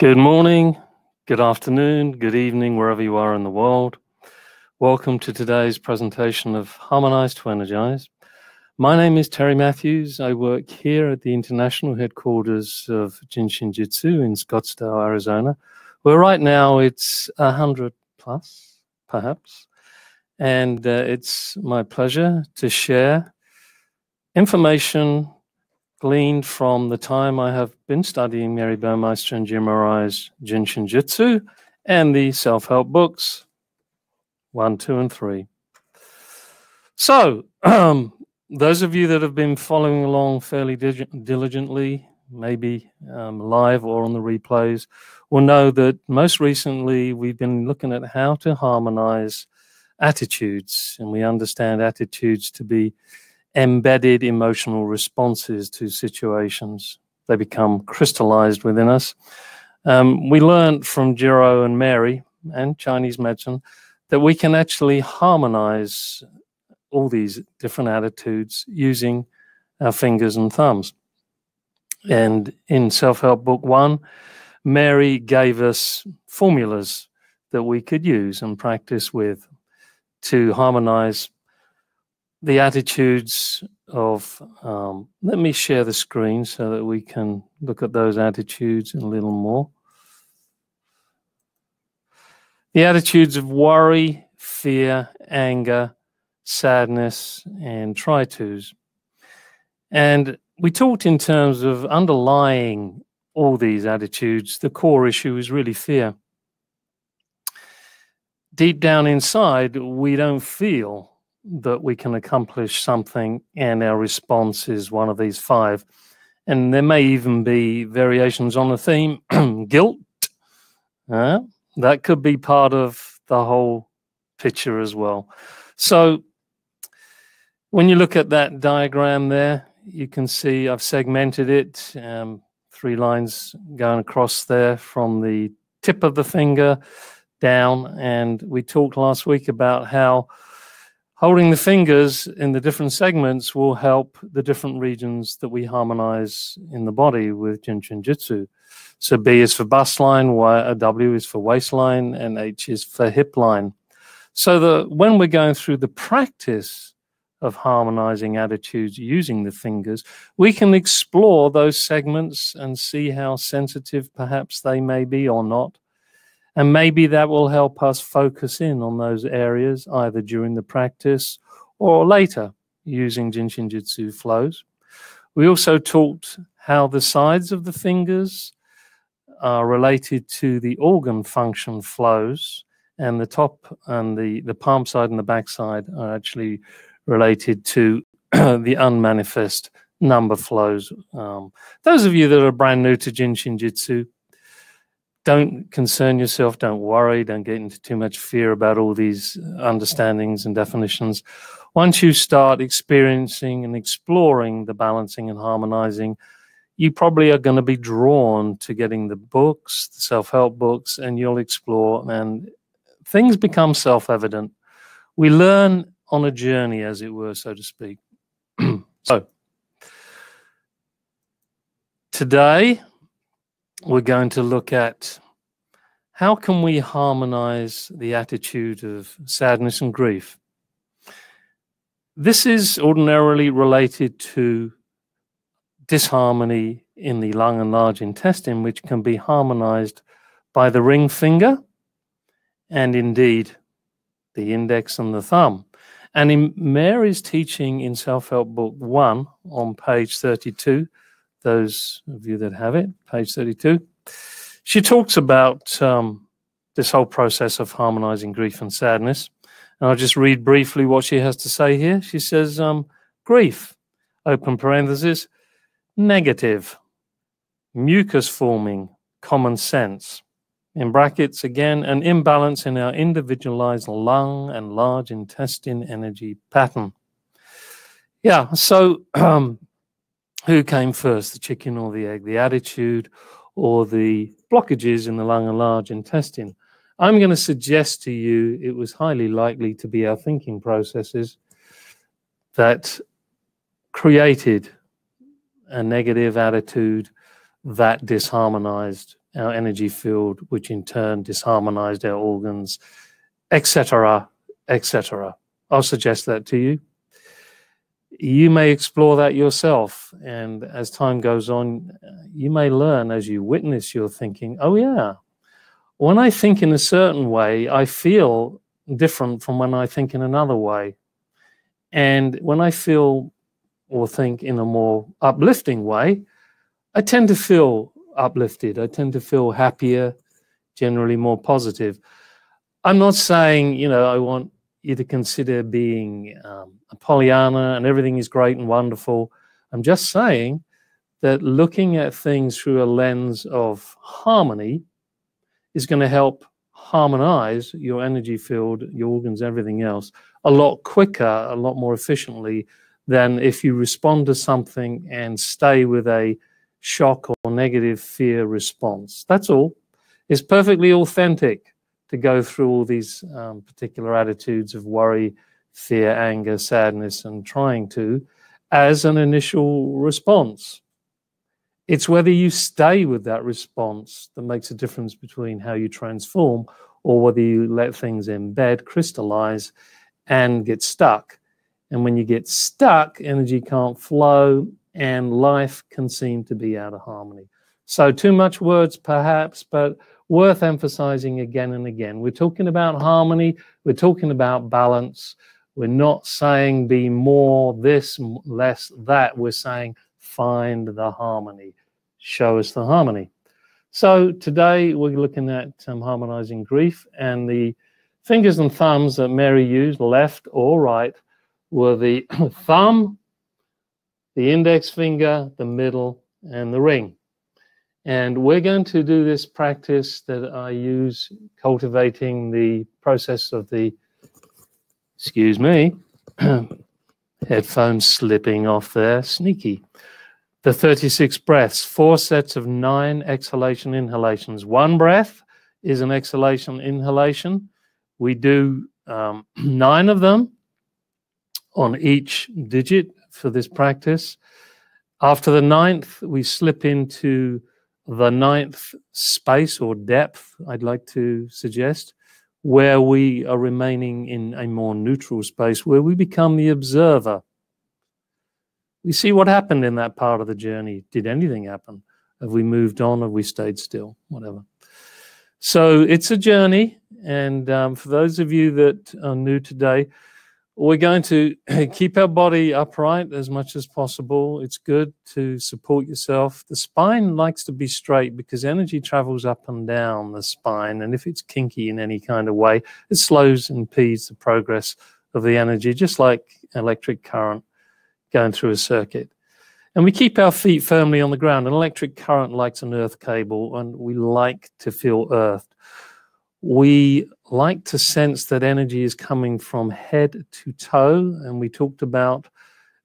Good morning, good afternoon, good evening, wherever you are in the world. Welcome to today's presentation of Harmonize to Energize. My name is Terry Matthews. I work here at the international headquarters of Jin Shin Jyutsu in Scottsdale, Arizona, where right now it's 100 plus, perhaps. And uh, it's my pleasure to share information gleaned from the time I have been studying Mary Burmeister and Jiro Murai's Jinshin Jyutsu and the self-help books, one, two, and three. So, um, those of you that have been following along fairly diligently, maybe um, live or on the replays, will know that most recently we've been looking at how to harmonize attitudes, and we understand attitudes to be embedded emotional responses to situations. They become crystallized within us. Um, we learned from Jiro and Mary and Chinese medicine that we can actually harmonize all these different attitudes using our fingers and thumbs. And in Self Help Book One, Mary gave us formulas that we could use and practice with to harmonize the attitudes of, um, let me share the screen so that we can look at those attitudes a little more. The attitudes of worry, fear, anger, sadness, and try tos. And we talked in terms of underlying all these attitudes, the core issue is really fear. Deep down inside, we don't feel that we can accomplish something, and our response is one of these five. And there may even be variations on the theme guilt. Uh, that could be part of the whole picture as well. So, when you look at that diagram there, you can see I've segmented it, um, three lines going across there from the tip of the finger down. And we talked last week about how Holding the fingers in the different segments will help the different regions that we harmonize in the body with Jin Shin Jyutsu. So B is for bust line, uh, W is for waistline, and H is for hip line. So that when we're going through the practice of harmonizing attitudes using the fingers, we can explore those segments and see how sensitive perhaps they may be or not and maybe that will help us focus in on those areas either during the practice or later using Jin Shin Jyutsu flows. We also talked how the sides of the fingers are related to the organ function flows, and the top and the, the palm side and the back side are actually related to the unmanifest number flows. Um, those of you that are brand new to Jin Shin Jyutsu, don't concern yourself, don't worry, don't get into too much fear about all these understandings and definitions. Once you start experiencing and exploring the balancing and harmonizing, you probably are going to be drawn to getting the books, the self help books, and you'll explore, and things become self evident. We learn on a journey, as it were, so to speak. so, today, we're going to look at how can we harmonize the attitude of sadness and grief. This is ordinarily related to disharmony in the lung and large intestine, which can be harmonized by the ring finger and indeed the index and the thumb. And in Mary's teaching in Self Help Book 1 on page 32, those of you that have it, page 32. She talks about um, this whole process of harmonizing grief and sadness. And I'll just read briefly what she has to say here. She says, um, grief, open parenthesis, negative, mucus forming, common sense. In brackets, again, an imbalance in our individualized lung and large intestine energy pattern. Yeah, so um, who came first, the chicken or the egg, the attitude or the blockages in the lung and large intestine? I'm going to suggest to you it was highly likely to be our thinking processes that created a negative attitude that disharmonized our energy field, which in turn disharmonized our organs, etc., etc. I'll suggest that to you. You may explore that yourself, and as time goes on, you may learn as you witness your thinking. Oh yeah, when I think in a certain way, I feel different from when I think in another way, and when I feel or think in a more uplifting way, I tend to feel uplifted. I tend to feel happier, generally more positive. I'm not saying, you know, I want you to consider being um, a Pollyanna and everything is great and wonderful. I'm just saying that looking at things through a lens of harmony is going to help harmonize your energy field, your organs, everything else a lot quicker, a lot more efficiently than if you respond to something and stay with a shock or negative fear response. That's all. It's perfectly authentic to go through all these um, particular attitudes of worry, fear, anger, sadness, and trying to as an initial response. It's whether you stay with that response that makes a difference between how you transform or whether you let things embed, crystallize, and get stuck. And when you get stuck, energy can't flow and life can seem to be out of harmony. So, too much words perhaps, but worth emphasizing again and again. We're talking about harmony, we're talking about balance. We're not saying be more this, less that. We're saying find the harmony. Show us the harmony. So today we're looking at um, harmonizing grief, and the fingers and thumbs that Mary used, left or right, were the thumb, the index finger, the middle, and the ring. And we're going to do this practice that I use cultivating the process of the, excuse me, headphones slipping off there, sneaky. The 36 breaths, four sets of nine exhalation inhalations. One breath is an exhalation inhalation. We do um, nine of them on each digit for this practice. After the ninth, we slip into the ninth space or depth, I'd like to suggest, where we are remaining in a more neutral space, where we become the observer. We see what happened in that part of the journey. Did anything happen? Have we moved on? Have we stayed still? Whatever. So it's a journey. And um, for those of you that are new today, we're going to keep our body upright as much as possible. It's good to support yourself. The spine likes to be straight because energy travels up and down the spine. And if it's kinky in any kind of way, it slows and impedes the progress of the energy, just like electric current going through a circuit. And we keep our feet firmly on the ground. An electric current likes an earth cable, and we like to feel earthed. We like to sense that energy is coming from head to toe. And we talked about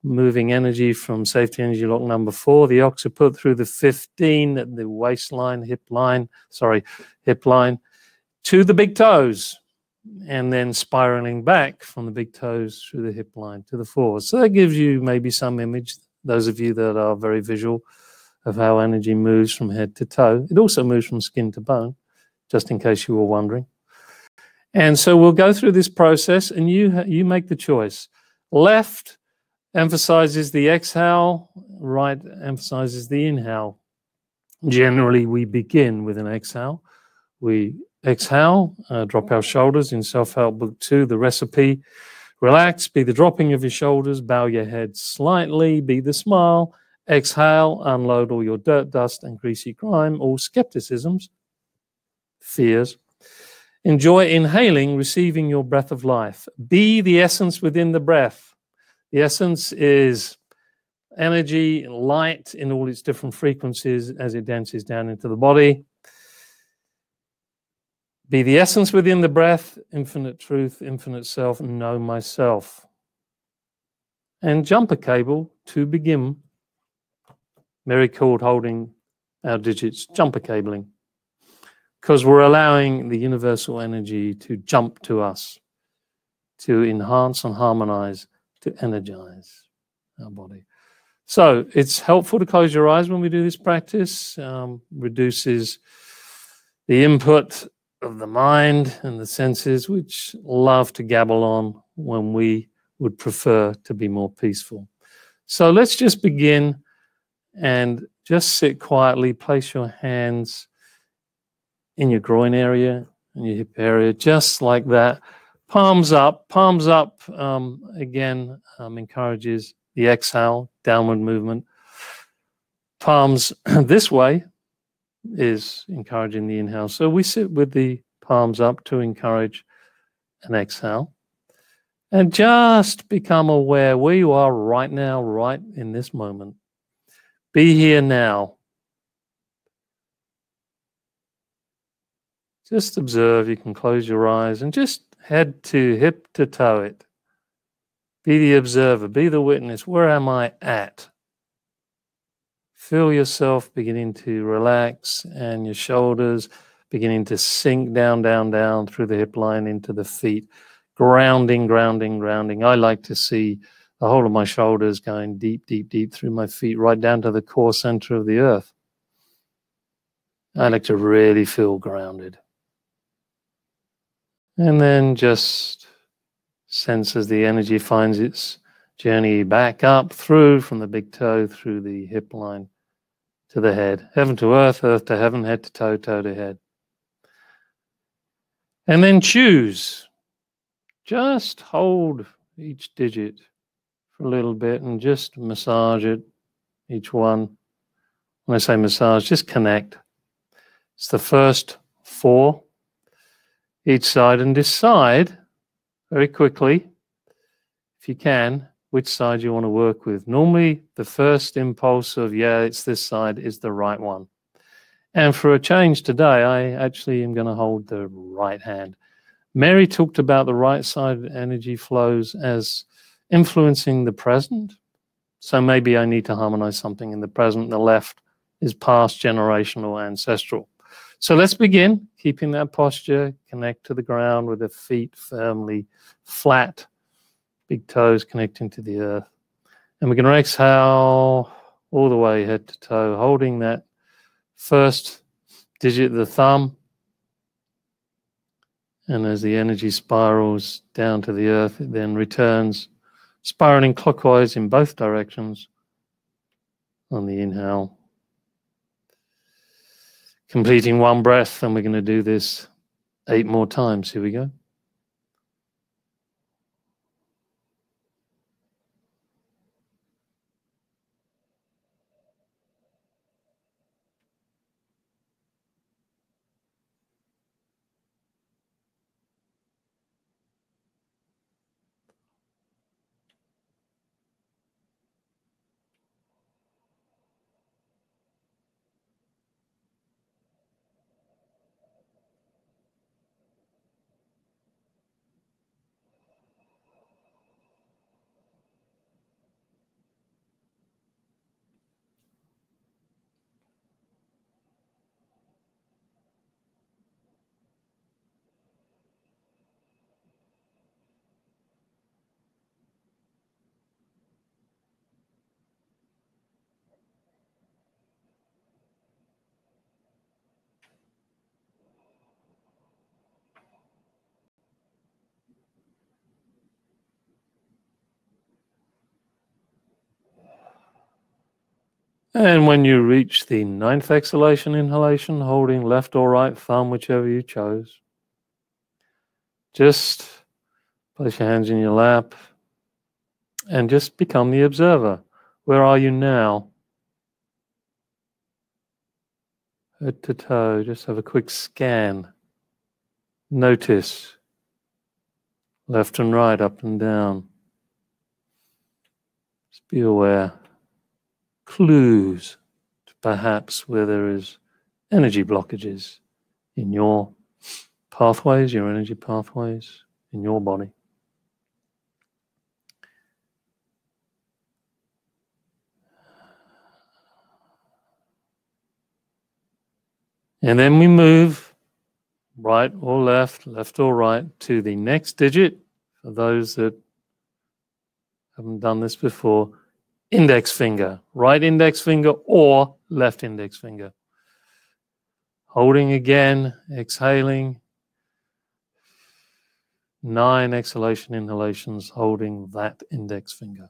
moving energy from safety energy lock number four, the occiput through the 15, the waistline, hip line, sorry, hip line, to the big toes, and then spiraling back from the big toes through the hip line to the fours. So that gives you maybe some image those of you that are very visual of how energy moves from head to toe. It also moves from skin to bone, just in case you were wondering. And so we'll go through this process and you, you make the choice. Left emphasizes the exhale, right emphasizes the inhale. Generally, we begin with an exhale. We exhale, uh, drop our shoulders in Self Help Book 2, the recipe Relax, be the dropping of your shoulders, bow your head slightly, be the smile. Exhale, unload all your dirt, dust, and greasy grime, all skepticisms, fears. Enjoy inhaling, receiving your breath of life. Be the essence within the breath. The essence is energy, light in all its different frequencies as it dances down into the body. Be the essence within the breath, infinite truth, infinite self, know myself. And jumper cable to begin. Mary called holding our digits jumper cabling because we're allowing the universal energy to jump to us, to enhance and harmonize, to energize our body. So it's helpful to close your eyes when we do this practice, um, reduces the input of the mind and the senses, which love to gabble on when we would prefer to be more peaceful. So let's just begin and just sit quietly. Place your hands in your groin area, in your hip area, just like that. Palms up, palms up um, again um, encourages the exhale, downward movement. Palms this way is encouraging the inhale. So we sit with the palms up to encourage an exhale. And just become aware where you are right now, right in this moment. Be here now. Just observe. You can close your eyes and just head to hip to toe it. Be the observer, be the witness. Where am I at? Feel yourself beginning to relax and your shoulders beginning to sink down, down, down through the hip line into the feet. Grounding, grounding, grounding. I like to see the whole of my shoulders going deep, deep, deep through my feet, right down to the core center of the earth. I like to really feel grounded. And then just sense as the energy finds its journey back up through from the big toe through the hip line to the head, heaven to earth, earth to heaven, head to toe, toe to head. And then choose. Just hold each digit for a little bit and just massage it, each one. When I say massage, just connect. It's the first four each side and decide very quickly, if you can, which side you want to work with. Normally, the first impulse of, yeah, it's this side is the right one. And for a change today, I actually am going to hold the right hand. Mary talked about the right side of energy flows as influencing the present. So maybe I need to harmonize something in the present. The left is past, generational, ancestral. So let's begin keeping that posture, connect to the ground with the feet firmly flat big toes connecting to the earth. And we're going to exhale all the way head to toe, holding that first digit of the thumb. And as the energy spirals down to the earth, it then returns, spiraling clockwise in both directions on the inhale. Completing one breath, and we're going to do this eight more times. Here we go. And when you reach the ninth exhalation, inhalation, holding left or right thumb, whichever you chose, just place your hands in your lap and just become the observer. Where are you now? Head to toe, just have a quick scan. Notice left and right, up and down. Just be aware clues to perhaps where there is energy blockages in your pathways, your energy pathways, in your body. And then we move right or left, left or right to the next digit. For those that haven't done this before, index finger, right index finger or left index finger. Holding again, exhaling. Nine exhalation inhalations, holding that index finger.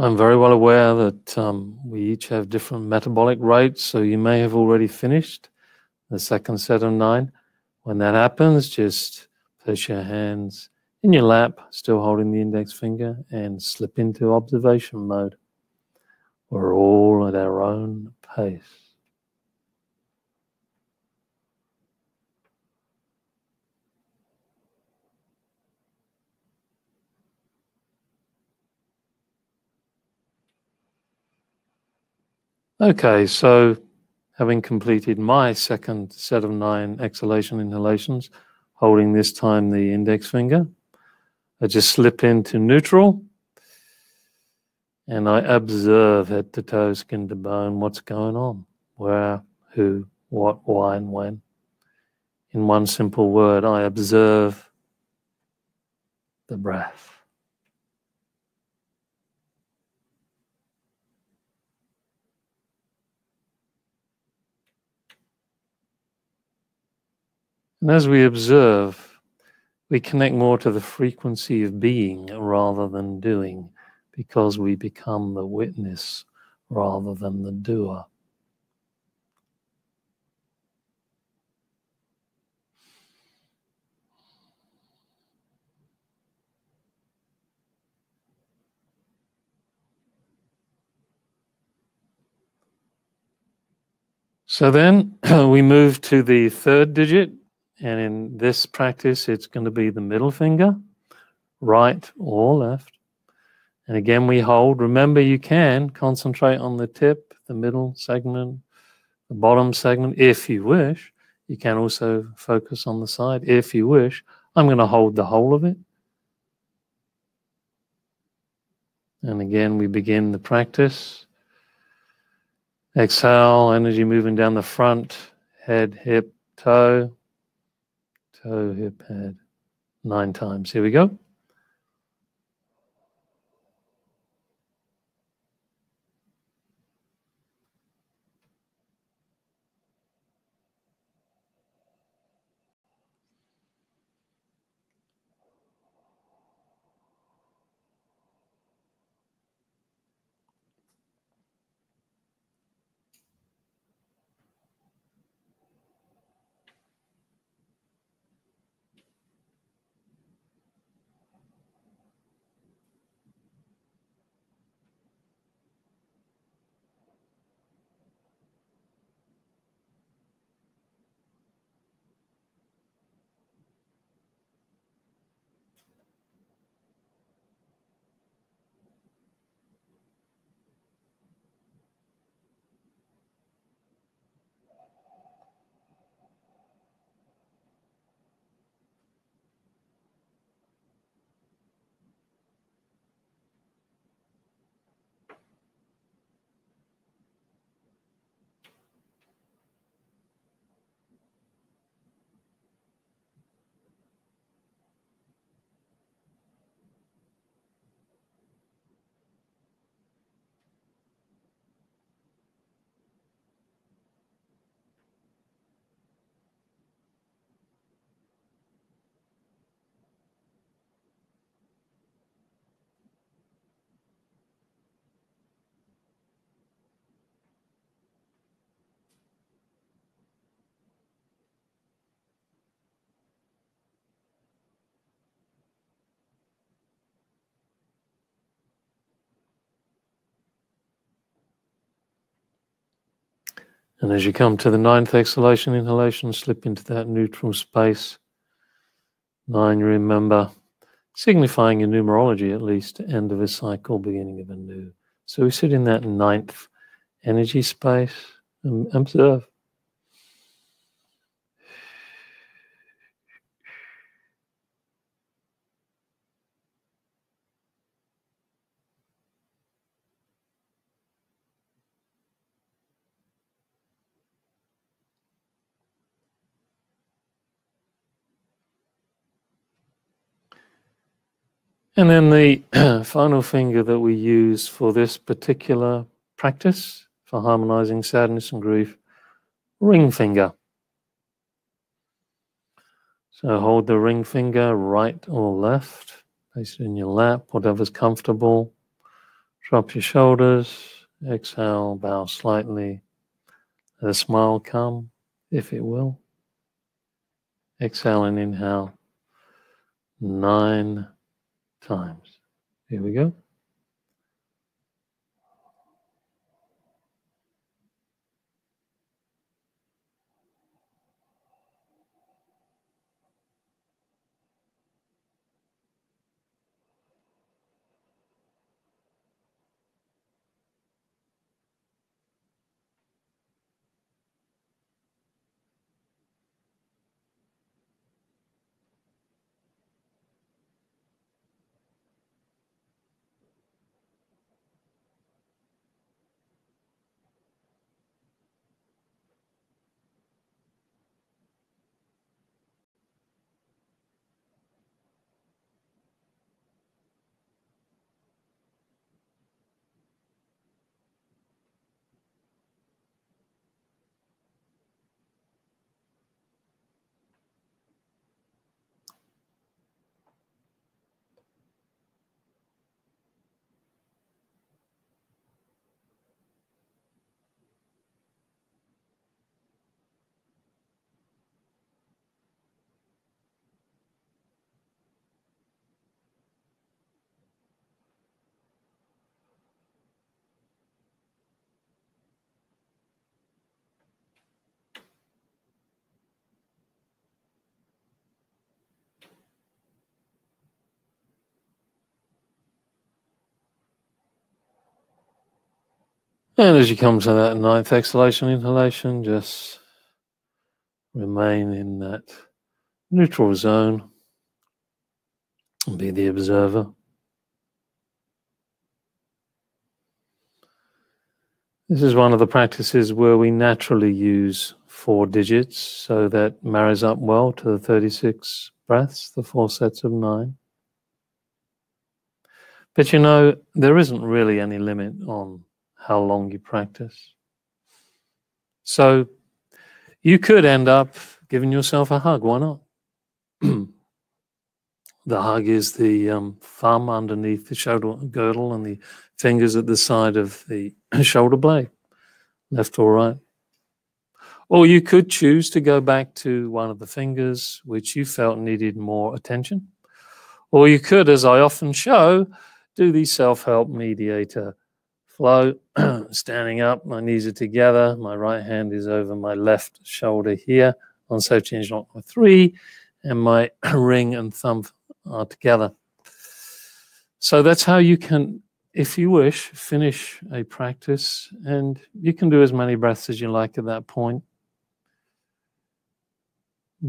I'm very well aware that um, we each have different metabolic rates, so you may have already finished the second set of nine. When that happens, just place your hands in your lap, still holding the index finger, and slip into observation mode. We're all at our own pace. Okay, so having completed my second set of nine exhalation inhalations, holding this time the index finger, I just slip into neutral and I observe head to toe, skin to bone, what's going on, where, who, what, why, and when. In one simple word, I observe the breath. And as we observe, we connect more to the frequency of being rather than doing because we become the witness rather than the doer. So then we move to the third digit, and in this practice, it's going to be the middle finger, right or left. And again, we hold. Remember, you can concentrate on the tip, the middle segment, the bottom segment, if you wish. You can also focus on the side if you wish. I'm going to hold the whole of it. And again, we begin the practice. Exhale, energy moving down the front, head, hip, toe toe, hip, head, nine times. Here we go. And as you come to the ninth exhalation, inhalation, slip into that neutral space. Nine, remember, signifying in numerology at least, end of a cycle, beginning of a new. So we sit in that ninth energy space and observe. And then the final finger that we use for this particular practice for harmonizing sadness and grief, ring finger. So hold the ring finger right or left, place it in your lap, whatever's comfortable. Drop your shoulders, exhale, bow slightly. Let a smile come, if it will. Exhale and inhale. Nine times. Here we go. And as you come to that ninth exhalation, inhalation, just remain in that neutral zone and be the observer. This is one of the practices where we naturally use four digits, so that marries up well to the 36 breaths, the four sets of nine. But you know, there isn't really any limit on how long you practice. So you could end up giving yourself a hug. Why not? the hug is the um, thumb underneath the shoulder girdle and the fingers at the side of the shoulder blade, left or right. Or you could choose to go back to one of the fingers which you felt needed more attention. Or you could, as I often show, do the self help mediator flow, standing up, my knees are together, my right hand is over my left shoulder here on Safety Energy Lock number three, and my ring and thumb are together. So that's how you can, if you wish, finish a practice, and you can do as many breaths as you like at that point.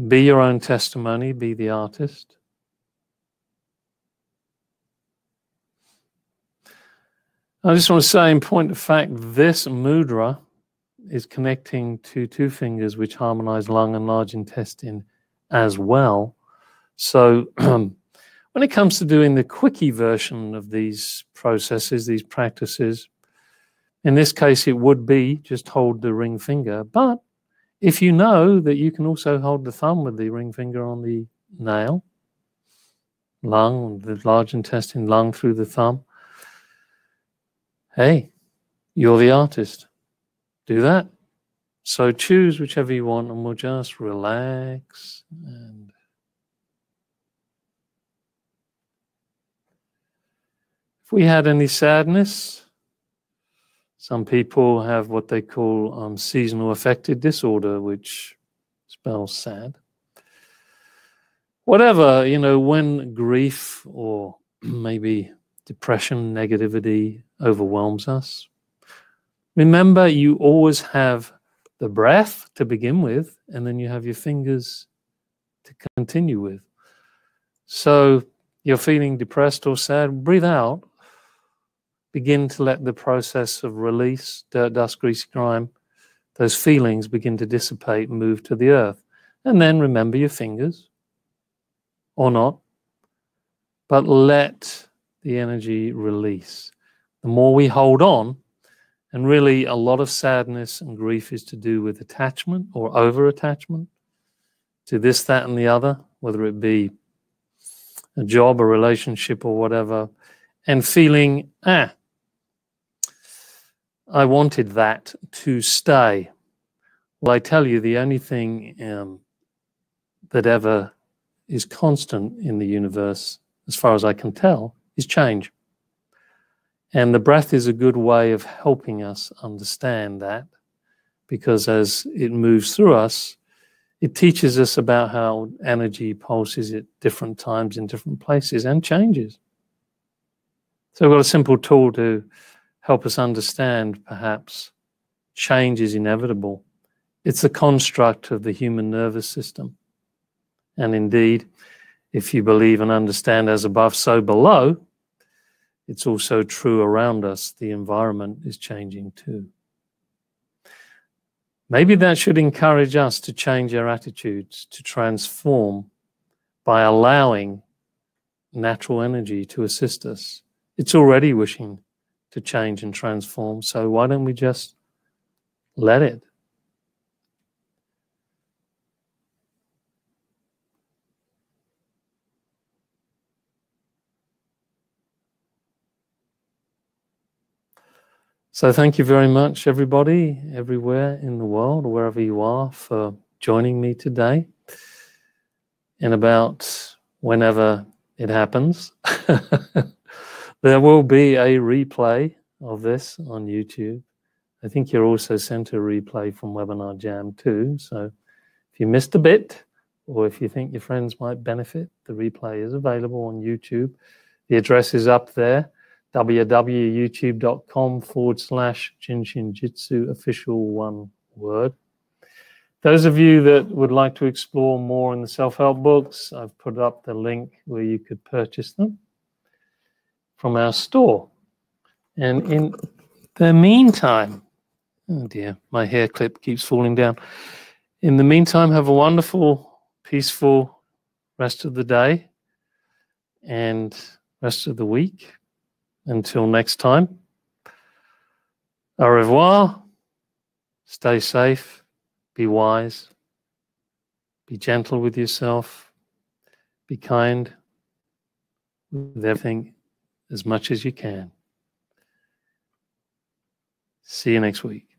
Be your own testimony, be the artist. I just want to say, in point of fact, this mudra is connecting to two fingers which harmonize lung and large intestine as well. So, when it comes to doing the quickie version of these processes, these practices, in this case, it would be just hold the ring finger. But if you know that you can also hold the thumb with the ring finger on the nail, lung, the large intestine, lung through the thumb, hey, you're the artist. Do that. So choose whichever you want, and we'll just relax and if we had any sadness, Some people have what they call um, seasonal affective disorder, which spells sad. Whatever, you know, when grief or maybe depression, negativity overwhelms us, remember you always have the breath to begin with, and then you have your fingers to continue with. So you're feeling depressed or sad, breathe out. Begin to let the process of release, dirt, dust, greasy grime, those feelings begin to dissipate and move to the earth. And then remember your fingers, or not, but let the energy release. The more we hold on, and really a lot of sadness and grief is to do with attachment or over attachment to this, that, and the other, whether it be a job, a relationship, or whatever, and feeling, ah, I wanted that to stay. Well, I tell you, the only thing um, that ever is constant in the universe, as far as I can tell, is change. And the breath is a good way of helping us understand that because as it moves through us, it teaches us about how energy pulses at different times in different places and changes. So we've got a simple tool to help us understand perhaps change is inevitable. It's a construct of the human nervous system. And indeed, if you believe and understand as above, so below, it's also true around us. The environment is changing too. Maybe that should encourage us to change our attitudes, to transform by allowing natural energy to assist us. It's already wishing to change and transform, so why don't we just let it? So, thank you very much, everybody, everywhere in the world, wherever you are, for joining me today. In about whenever it happens, there will be a replay of this on YouTube. I think you're also sent a replay from Webinar Jam too. So, if you missed a bit, or if you think your friends might benefit, the replay is available on YouTube. The address is up there www.youtube.com forward slash Jin Shin Jyutsu official one word. Those of you that would like to explore more in the self help books, I've put up the link where you could purchase them from our store. And in the meantime, oh dear, my hair clip keeps falling down. In the meantime, have a wonderful, peaceful rest of the day and rest of the week. Until next time, au revoir. Stay safe. Be wise. Be gentle with yourself. Be kind with everything as much as you can. See you next week.